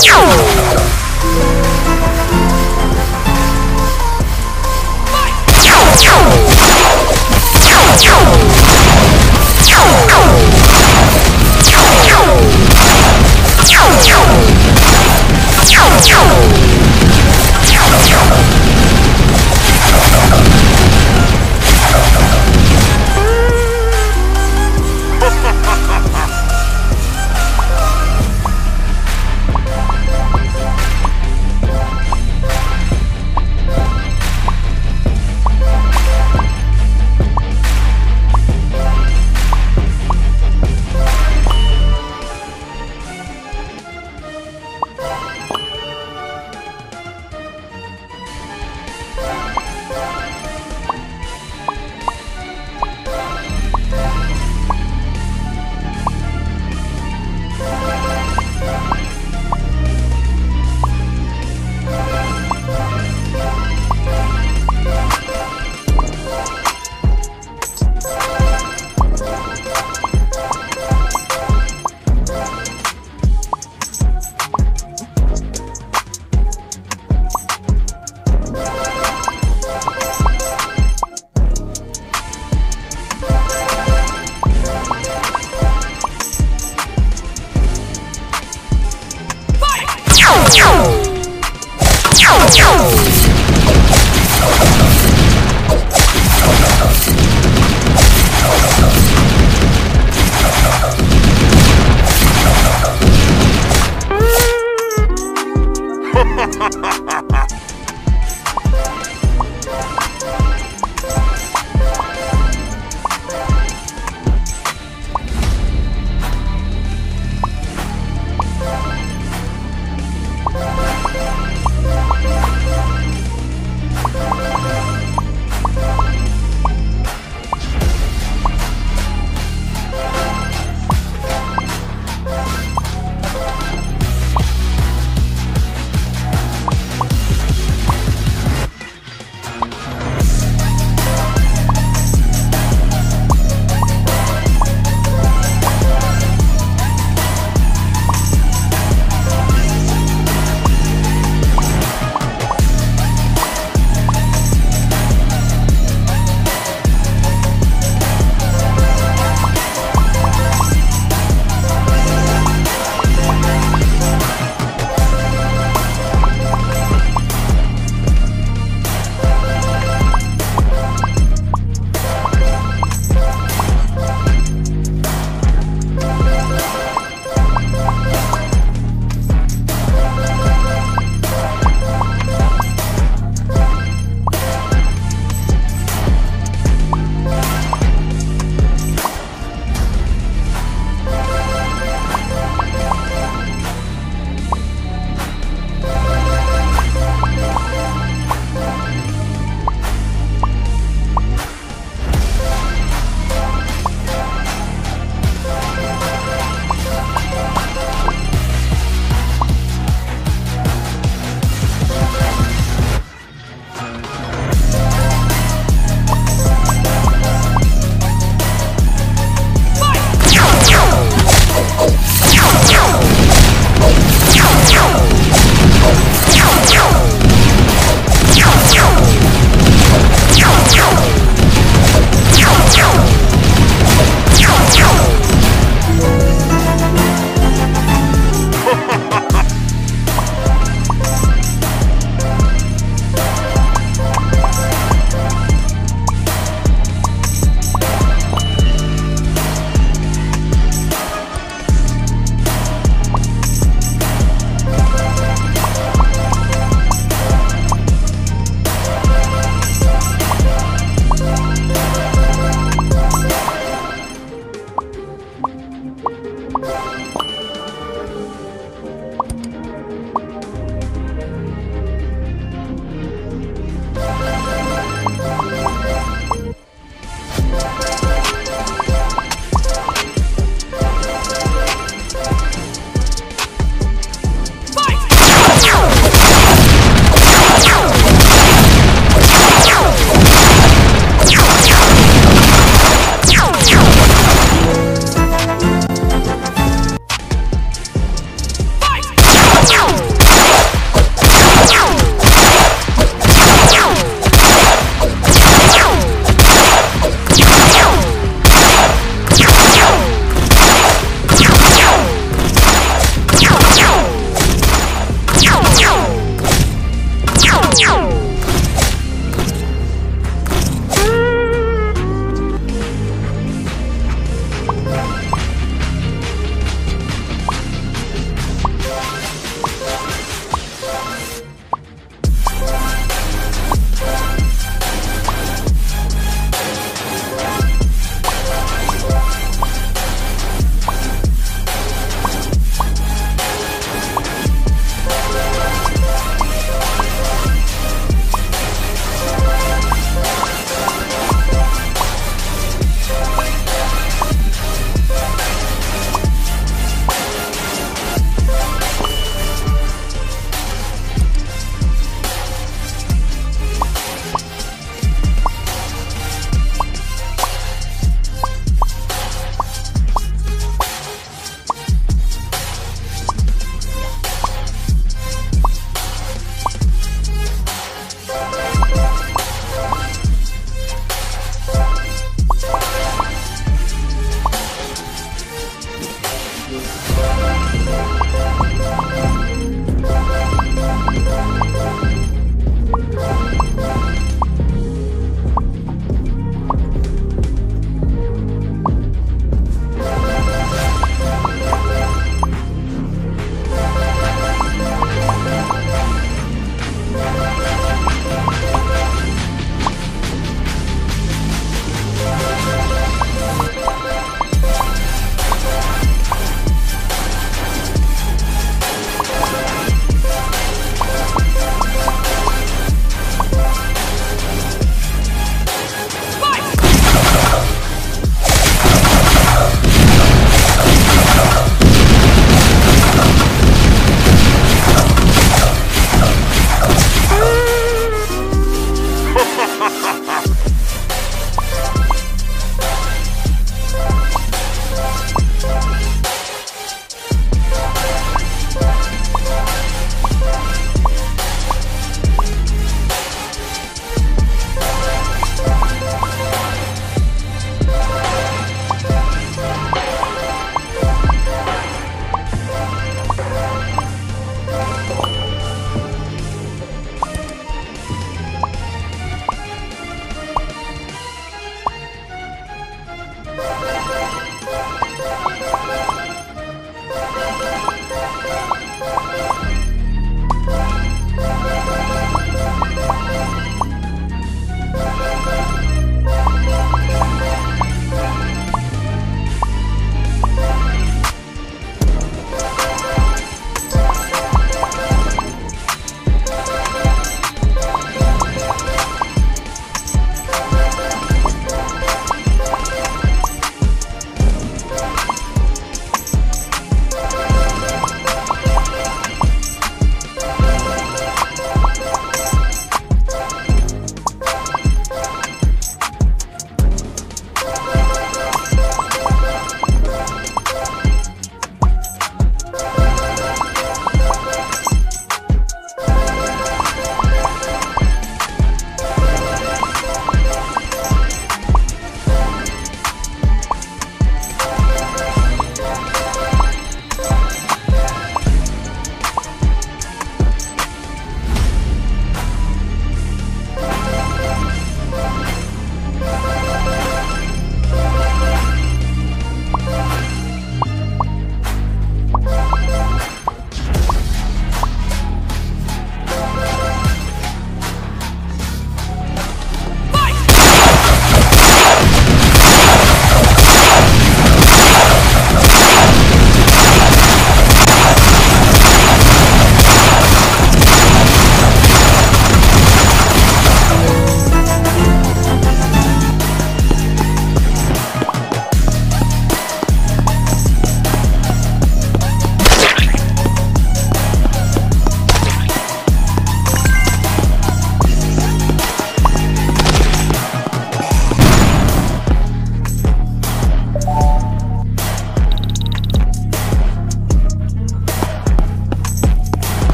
Oh! Oh, no.